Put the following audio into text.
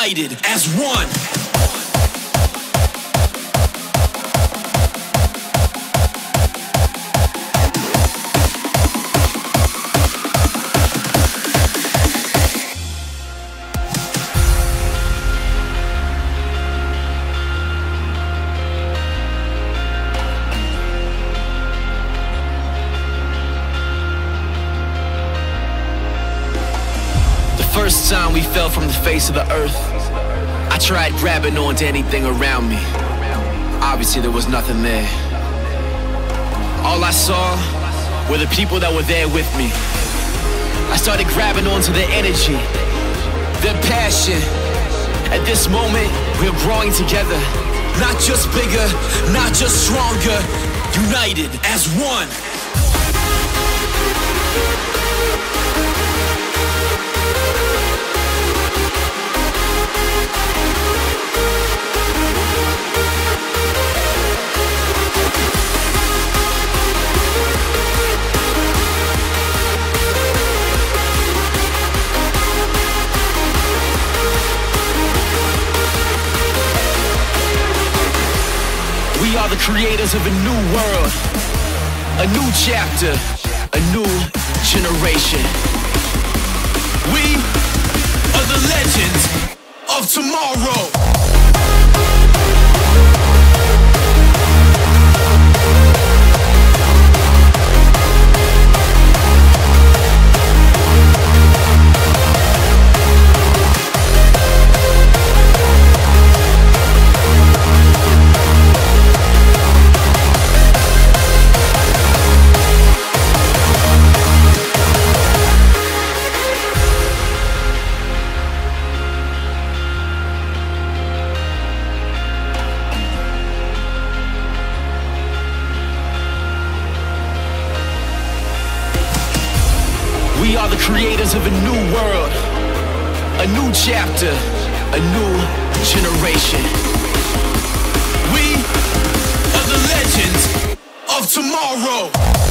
united as one. First time we fell from the face of the earth, I tried grabbing onto anything around me. Obviously, there was nothing there. All I saw were the people that were there with me. I started grabbing onto their energy, their passion. At this moment, we're growing together. Not just bigger, not just stronger, united as one. The creators of a new world, a new chapter, a new generation. We are the legends of tomorrow. We are the creators of a new world, a new chapter, a new generation. We are the legends of tomorrow.